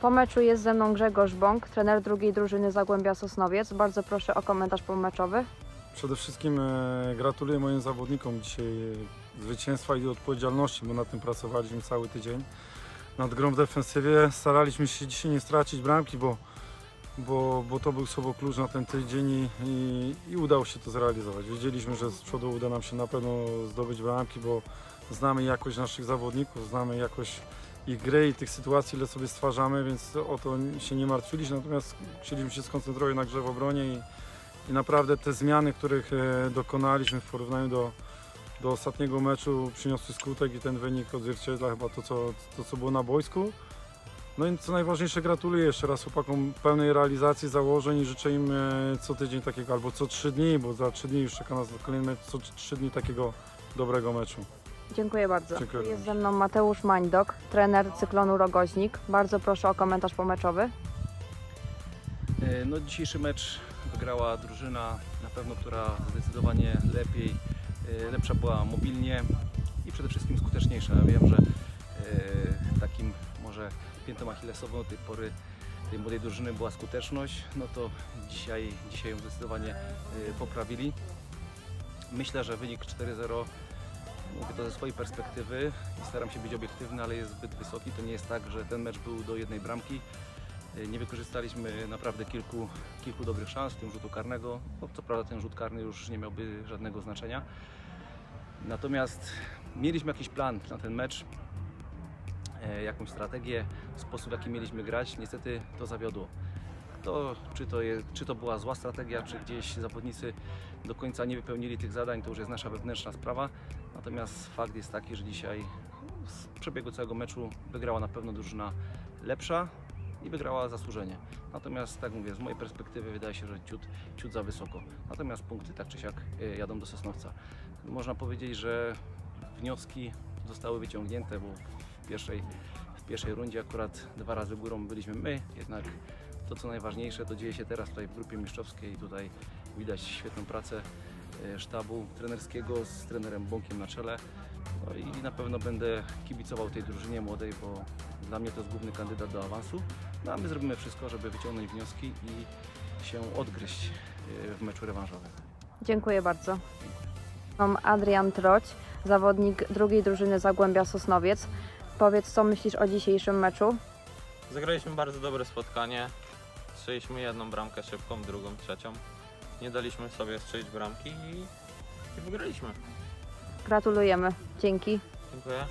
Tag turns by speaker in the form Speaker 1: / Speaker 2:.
Speaker 1: Po meczu jest ze mną Grzegorz Bąk, trener drugiej drużyny Zagłębia Sosnowiec. Bardzo proszę o komentarz pomeczowy.
Speaker 2: Przede wszystkim e, gratuluję moim zawodnikom dzisiaj e, zwycięstwa i odpowiedzialności, bo nad tym pracowaliśmy cały tydzień. Nad grą w defensywie staraliśmy się dzisiaj nie stracić bramki, bo, bo, bo to był słowo klucz na ten tydzień i, i, i udało się to zrealizować. Wiedzieliśmy, że z przodu uda nam się na pewno zdobyć bramki, bo znamy jakość naszych zawodników, znamy jakość ich gry i tych sytuacji, ile sobie stwarzamy, więc o to się nie martwiliśmy, natomiast chcieliśmy się skoncentrować na grze w obronie i, i naprawdę te zmiany, których e, dokonaliśmy w porównaniu do, do ostatniego meczu przyniosły skutek i ten wynik odzwierciedla chyba to co, to, co było na boisku. No i co najważniejsze, gratuluję jeszcze raz chłopakom pełnej realizacji założeń i życzę im e, co tydzień takiego, albo co trzy dni, bo za trzy dni już czeka nas kolejny mecz, co trzy dni takiego dobrego meczu.
Speaker 1: Dziękuję bardzo.
Speaker 2: Dziękuję
Speaker 1: Jest ze mną Mateusz Mańdok, trener cyklonu Rogoźnik. Bardzo proszę o komentarz pomeczowy.
Speaker 3: E, No, dzisiejszy mecz wygrała drużyna, na pewno, która zdecydowanie lepiej, e, lepsza była mobilnie i przede wszystkim skuteczniejsza. Ja wiem, że e, takim może piętą achillesową do tej pory tej młodej drużyny była skuteczność, no to dzisiaj, dzisiaj ją zdecydowanie poprawili. Myślę, że wynik 4-0 Mówię to ze swojej perspektywy i staram się być obiektywny, ale jest zbyt wysoki. To nie jest tak, że ten mecz był do jednej bramki. Nie wykorzystaliśmy naprawdę kilku, kilku dobrych szans, w tym rzutu karnego. No, co prawda ten rzut karny już nie miałby żadnego znaczenia. Natomiast mieliśmy jakiś plan na ten mecz, e, jakąś strategię, sposób w jaki mieliśmy grać. Niestety to zawiodło. To, czy, to je, czy to była zła strategia, czy gdzieś zawodnicy do końca nie wypełnili tych zadań, to już jest nasza wewnętrzna sprawa. Natomiast fakt jest taki, że dzisiaj z przebiegu całego meczu wygrała na pewno drużyna lepsza i wygrała zasłużenie. Natomiast, tak mówię, z mojej perspektywy wydaje się, że ciut, ciut za wysoko. Natomiast punkty tak czy siak e, jadą do Sosnowca. Można powiedzieć, że wnioski zostały wyciągnięte, bo w pierwszej, w pierwszej rundzie akurat dwa razy górą byliśmy my, jednak to co najważniejsze to dzieje się teraz tutaj w grupie mistrzowskiej. Tutaj widać świetną pracę sztabu trenerskiego z trenerem Bąkiem na czele. No i na pewno będę kibicował tej drużynie młodej, bo dla mnie to jest główny kandydat do awansu. No a my zrobimy wszystko, żeby wyciągnąć wnioski i się odgryźć e, w meczu rewanżowym.
Speaker 1: Dziękuję bardzo. Mam Adrian Troć, zawodnik drugiej drużyny Zagłębia Sosnowiec. Powiedz, co myślisz o dzisiejszym meczu?
Speaker 4: Zagraliśmy bardzo dobre spotkanie. Strzeliśmy jedną bramkę szybką, drugą, trzecią. Nie daliśmy sobie strzelić bramki i, i wygraliśmy.
Speaker 1: Gratulujemy. Dzięki.
Speaker 4: Dziękuję.